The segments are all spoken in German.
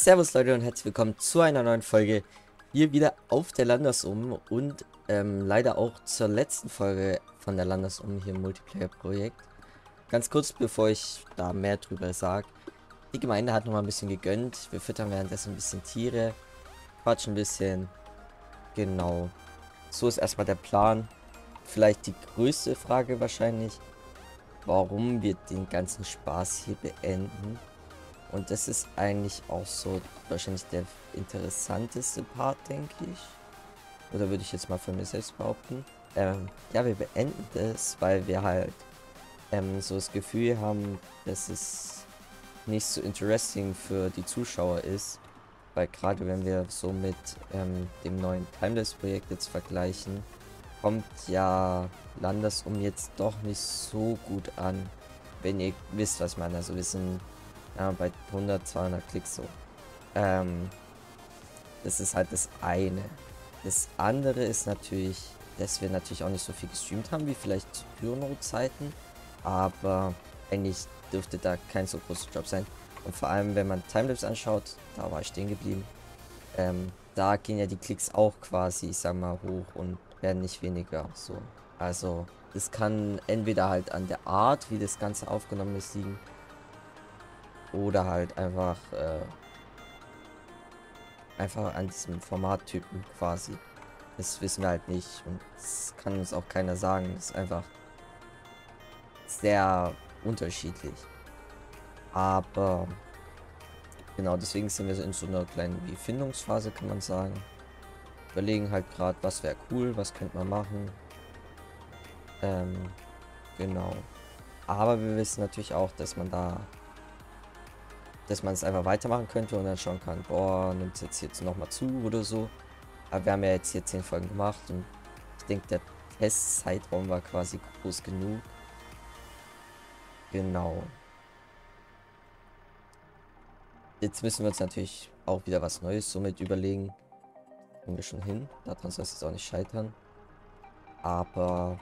Servus Leute und herzlich willkommen zu einer neuen Folge hier wieder auf der Landesum und ähm, leider auch zur letzten Folge von der Landesum hier im Multiplayer-Projekt. Ganz kurz, bevor ich da mehr drüber sage. Die Gemeinde hat nochmal ein bisschen gegönnt. Wir füttern währenddessen ein bisschen Tiere, quatschen ein bisschen. Genau. So ist erstmal der Plan. Vielleicht die größte Frage wahrscheinlich, warum wir den ganzen Spaß hier beenden. Und das ist eigentlich auch so wahrscheinlich der interessanteste Part, denke ich. Oder würde ich jetzt mal für mich selbst behaupten. Ähm, ja, wir beenden das, weil wir halt ähm, so das Gefühl haben, dass es nicht so interesting für die Zuschauer ist. Weil gerade wenn wir so mit ähm, dem neuen Timeless-Projekt jetzt vergleichen, kommt ja Landesum jetzt doch nicht so gut an. Wenn ihr wisst, was ich meine. Also wir sind ja, bei 100, 200 Klicks so. Ähm, das ist halt das eine. Das andere ist natürlich, dass wir natürlich auch nicht so viel gestreamt haben, wie vielleicht zu Pyrono-Zeiten. Aber eigentlich dürfte da kein so großer Job sein. Und vor allem, wenn man Timelapse anschaut, da war ich stehen geblieben. Ähm, da gehen ja die Klicks auch quasi, ich sag mal, hoch und werden nicht weniger. So. Also, das kann entweder halt an der Art, wie das Ganze aufgenommen ist, liegen. Oder halt einfach, äh, einfach an diesem Formattypen quasi. Das wissen wir halt nicht und das kann uns auch keiner sagen. Das ist einfach sehr unterschiedlich. Aber genau deswegen sind wir in so einer kleinen Findungsphase, kann man sagen. Überlegen halt gerade, was wäre cool, was könnte man machen. Ähm, genau. Aber wir wissen natürlich auch, dass man da dass man es einfach weitermachen könnte und dann schauen kann, boah, nimmt es jetzt, jetzt nochmal zu oder so. Aber wir haben ja jetzt hier 10 Folgen gemacht und ich denke, der Testzeitraum war quasi groß genug. Genau. Jetzt müssen wir uns natürlich auch wieder was Neues somit überlegen. Kommen wir schon hin. Daran soll es jetzt auch nicht scheitern. Aber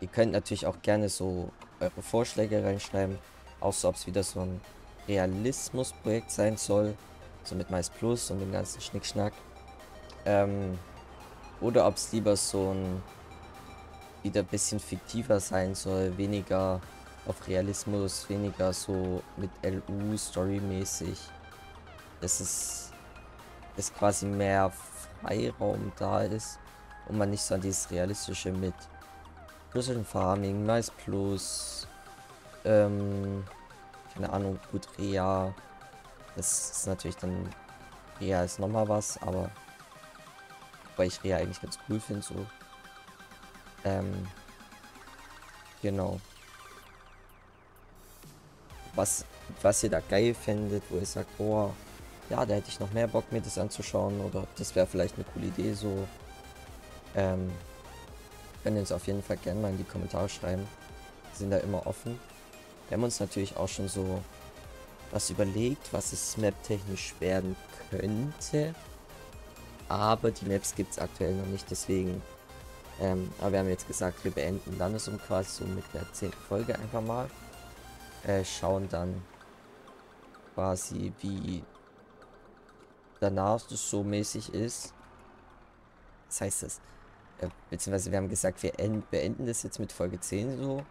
ihr könnt natürlich auch gerne so eure Vorschläge reinschreiben. Auch so, ob es wieder so ein Realismus-Projekt sein soll. So mit Mais Plus und dem ganzen Schnickschnack. Ähm, oder ob es lieber so ein wieder ein bisschen fiktiver sein soll, weniger auf Realismus, weniger so mit LU storymäßig. Das ist, dass quasi mehr Freiraum da ist und man nicht so an dieses realistische mit Precision Farming, Mais Plus, ähm, keine Ahnung, gut, Rea. Das ist natürlich dann, Rea ist nochmal was, aber weil ich Rea eigentlich ganz cool finde, so. Ähm, genau. Was, was ihr da geil findet, wo ihr sagt, oh, ja, da hätte ich noch mehr Bock, mir das anzuschauen oder das wäre vielleicht eine coole Idee, so. Ähm, könnt ihr uns auf jeden Fall gerne mal in die Kommentare schreiben. Wir sind da immer offen. Wir haben uns natürlich auch schon so was überlegt, was es map-technisch werden könnte. Aber die Maps gibt es aktuell noch nicht, deswegen. Ähm, aber wir haben jetzt gesagt, wir beenden Landesum quasi so mit der 10. Folge einfach mal. Äh, schauen dann quasi, wie danach das so mäßig ist. Das heißt das. Äh, beziehungsweise wir haben gesagt, wir beenden das jetzt mit Folge 10 so.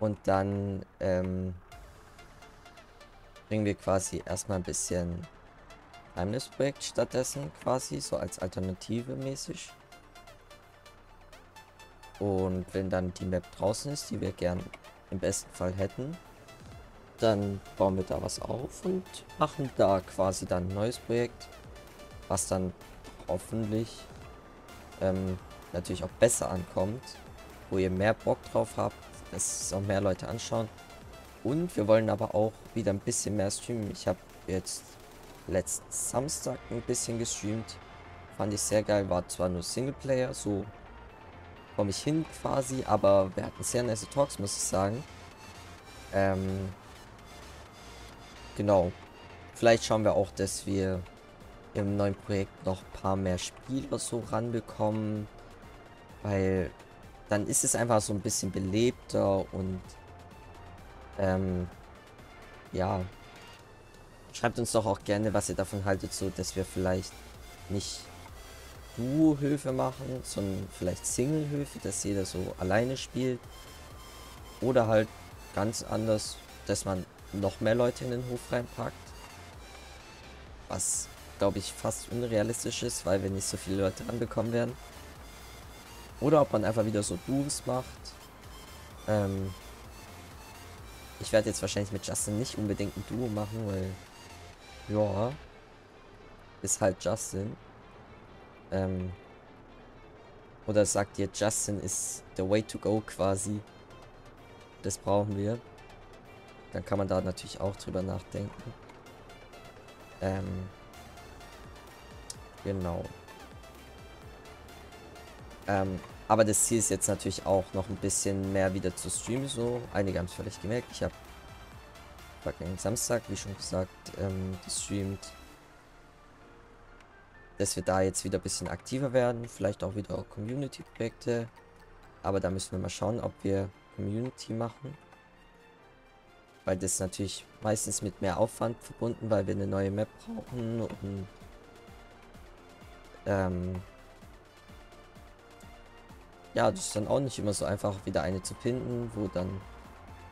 Und dann ähm, bringen wir quasi erstmal ein bisschen Geheimnisprojekt stattdessen quasi, so als Alternative mäßig. Und wenn dann die Map draußen ist, die wir gern im besten Fall hätten, dann bauen wir da was auf und machen da quasi dann ein neues Projekt, was dann hoffentlich ähm, natürlich auch besser ankommt, wo ihr mehr Bock drauf habt, dass es auch mehr Leute anschauen. Und wir wollen aber auch wieder ein bisschen mehr streamen. Ich habe jetzt letzten Samstag ein bisschen gestreamt. Fand ich sehr geil. War zwar nur Singleplayer, so komme ich hin quasi, aber wir hatten sehr nice Talks, muss ich sagen. Ähm, genau. Vielleicht schauen wir auch, dass wir im neuen Projekt noch ein paar mehr Spieler so ranbekommen. Weil dann ist es einfach so ein bisschen belebter und ähm, ja, Schreibt uns doch auch gerne, was ihr davon haltet, so dass wir vielleicht nicht Duo-Höfe machen, sondern vielleicht Single-Höfe, dass jeder so alleine spielt. Oder halt ganz anders, dass man noch mehr Leute in den Hof reinpackt. Was, glaube ich, fast unrealistisch ist, weil wir nicht so viele Leute anbekommen werden. Oder ob man einfach wieder so Duos macht. Ähm ich werde jetzt wahrscheinlich mit Justin nicht unbedingt ein Duo machen, weil ja, ist halt Justin. Ähm, oder sagt ihr, Justin ist the way to go quasi. Das brauchen wir. Dann kann man da natürlich auch drüber nachdenken. Ähm, genau. Ähm, aber das Ziel ist jetzt natürlich auch noch ein bisschen mehr wieder zu streamen. So, einige haben es vielleicht gemerkt. Ich habe vergangenen Samstag, wie schon gesagt, ähm, gestreamt. Dass wir da jetzt wieder ein bisschen aktiver werden. Vielleicht auch wieder Community-Projekte. Aber da müssen wir mal schauen, ob wir Community machen. Weil das natürlich meistens mit mehr Aufwand verbunden, weil wir eine neue Map brauchen und ähm, ja, das ist dann auch nicht immer so einfach, wieder eine zu finden, wo dann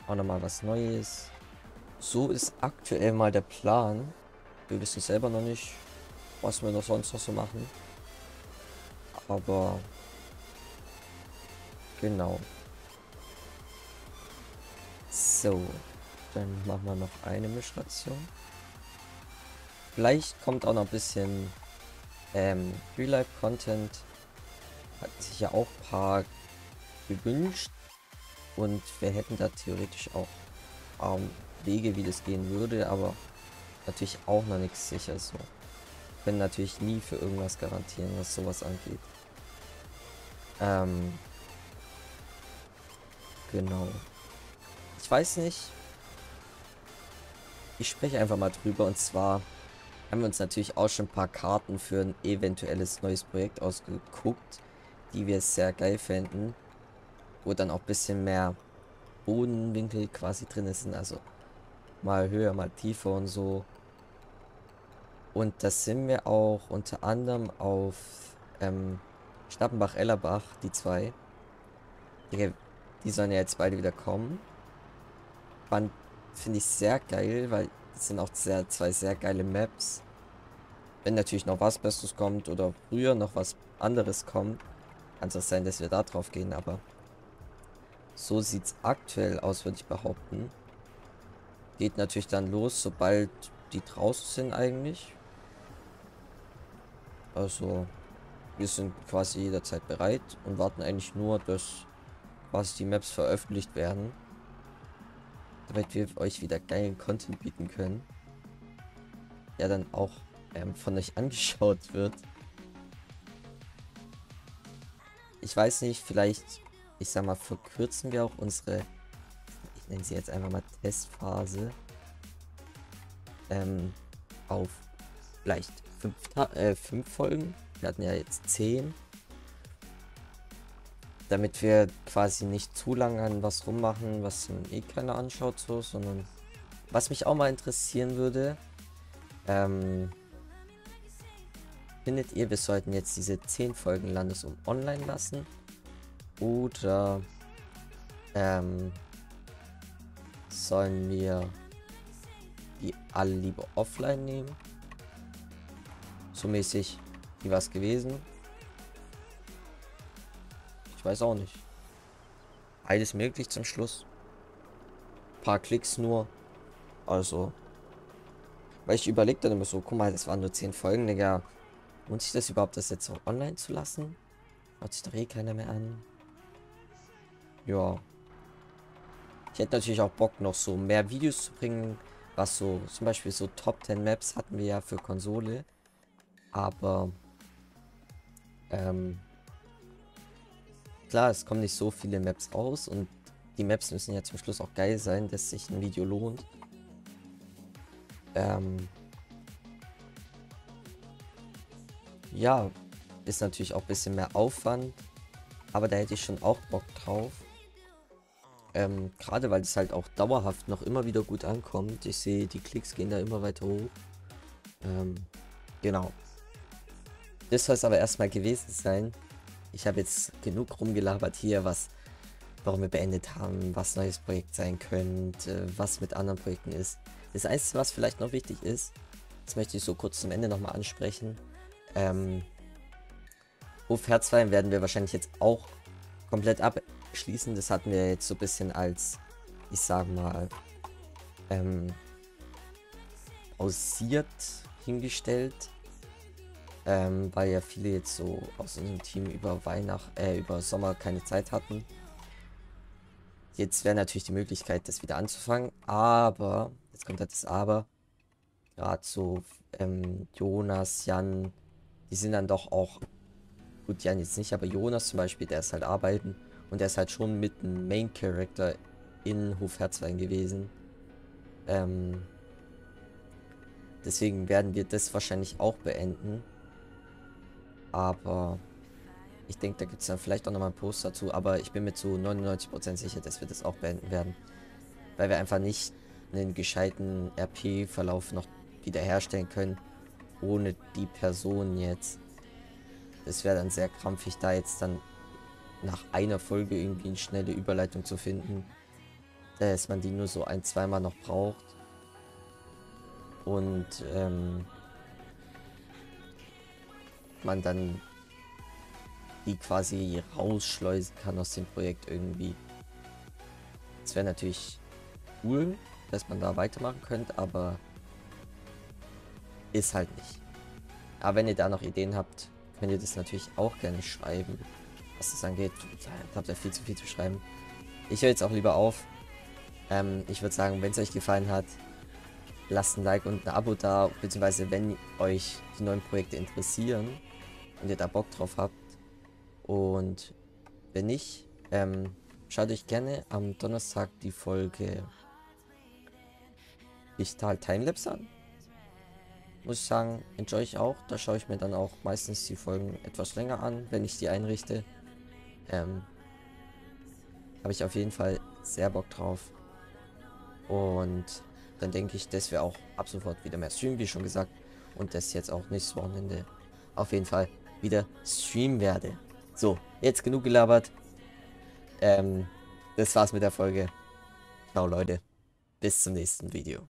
auch nochmal was Neues so ist aktuell mal der Plan. Wir wissen selber noch nicht, was wir noch sonst noch so machen. Aber genau. So, dann machen wir noch eine Mischration. Vielleicht kommt auch noch ein bisschen ähm, Real-Life-Content. Hat sich ja auch ein paar gewünscht. Und wir hätten da theoretisch auch ähm, Wege, wie das gehen würde, aber natürlich auch noch nichts sicher so. Können natürlich nie für irgendwas garantieren, was sowas angeht. Ähm, genau. Ich weiß nicht. Ich spreche einfach mal drüber und zwar haben wir uns natürlich auch schon ein paar Karten für ein eventuelles neues Projekt ausgeguckt, die wir sehr geil fänden. Wo dann auch ein bisschen mehr Bodenwinkel quasi drin ist. Also mal höher, mal tiefer und so. Und das sind wir auch unter anderem auf ähm, Stappenbach-Ellerbach, die zwei. Die, die sollen ja jetzt beide wieder kommen. Fand, finde ich sehr geil, weil das sind auch sehr, zwei sehr geile Maps. Wenn natürlich noch was Besseres kommt oder früher noch was anderes kommt, kann es auch sein, dass wir da drauf gehen, aber so sieht es aktuell aus, würde ich behaupten. Geht natürlich dann los, sobald die draußen sind eigentlich. Also, wir sind quasi jederzeit bereit und warten eigentlich nur, dass quasi die Maps veröffentlicht werden. Damit wir euch wieder geilen Content bieten können. Der dann auch ähm, von euch angeschaut wird. Ich weiß nicht, vielleicht, ich sag mal, verkürzen wir auch unsere nennen sie jetzt einfach mal Testphase, ähm, auf vielleicht fünf, äh, fünf Folgen. Wir hatten ja jetzt zehn. Damit wir quasi nicht zu lange an was rummachen, was eh keiner anschaut, so, sondern was mich auch mal interessieren würde, ähm, findet ihr, wir sollten jetzt diese 10 Folgen Landesum online lassen? Oder ähm, Sollen wir die alle lieber offline nehmen? So mäßig, wie war es gewesen? Ich weiß auch nicht. Beides möglich zum Schluss. Ein paar Klicks nur. Also. Weil ich überlege dann immer so, guck mal, das waren nur 10 Folgen, Digga. Lohnt sich das überhaupt, das jetzt auch online zu lassen? Schaut sich doch eh keiner mehr an. Ja. Ich hätte natürlich auch Bock, noch so mehr Videos zu bringen, was so, zum Beispiel so Top 10 Maps hatten wir ja für Konsole. Aber, ähm, klar, es kommen nicht so viele Maps raus und die Maps müssen ja zum Schluss auch geil sein, dass sich ein Video lohnt. Ähm, ja, ist natürlich auch ein bisschen mehr Aufwand, aber da hätte ich schon auch Bock drauf. Ähm, Gerade weil es halt auch dauerhaft noch immer wieder gut ankommt. Ich sehe, die Klicks gehen da immer weiter hoch. Ähm, genau. Das soll es aber erstmal gewesen sein. Ich habe jetzt genug rumgelabert hier, was, warum wir beendet haben, was neues Projekt sein könnte, was mit anderen Projekten ist. Das Einzige, was vielleicht noch wichtig ist, das möchte ich so kurz zum Ende nochmal ansprechen. Ähm, Hof Herzwein werden wir wahrscheinlich jetzt auch komplett abschließen. Das hatten wir jetzt so ein bisschen als, ich sag mal, ähm, pausiert hingestellt. Ähm, weil ja viele jetzt so aus unserem Team über Weihnachten, äh, über Sommer keine Zeit hatten. Jetzt wäre natürlich die Möglichkeit, das wieder anzufangen, aber, jetzt kommt halt das Aber, gerade so ähm, Jonas, Jan, die sind dann doch auch, gut, Jan jetzt nicht, aber Jonas zum Beispiel, der ist halt arbeiten und der ist halt schon mit einem Main Character in Hof Herzwein gewesen. Ähm, deswegen werden wir das wahrscheinlich auch beenden. Aber ich denke, da gibt es dann vielleicht auch nochmal einen Post dazu. Aber ich bin mir zu 99% sicher, dass wir das auch beenden werden. Weil wir einfach nicht einen gescheiten RP-Verlauf noch wiederherstellen können, ohne die Person jetzt. Das wäre dann sehr krampfig, da jetzt dann nach einer Folge irgendwie eine schnelle Überleitung zu finden, dass man die nur so ein, zweimal noch braucht. Und ähm, man dann die quasi rausschleusen kann aus dem Projekt irgendwie. Es wäre natürlich cool, dass man da weitermachen könnte, aber ist halt nicht. Aber wenn ihr da noch Ideen habt, könnt ihr das natürlich auch gerne schreiben. Was das angeht, ich habe da viel zu viel zu schreiben. Ich höre jetzt auch lieber auf. Ähm, ich würde sagen, wenn es euch gefallen hat, lasst ein Like und ein Abo da, beziehungsweise wenn euch die neuen Projekte interessieren und ihr da Bock drauf habt. Und wenn nicht, ähm, schaut euch gerne am Donnerstag die Folge Digital Timelapse an muss ich sagen, enjoy ich auch. Da schaue ich mir dann auch meistens die Folgen etwas länger an, wenn ich die einrichte. Ähm, Habe ich auf jeden Fall sehr Bock drauf. Und dann denke ich, dass wir auch ab sofort wieder mehr streamen, wie schon gesagt. Und dass jetzt auch nächstes Wochenende auf jeden Fall wieder streamen werde. So, jetzt genug gelabert. Ähm, das war's mit der Folge. Ciao Leute. Bis zum nächsten Video.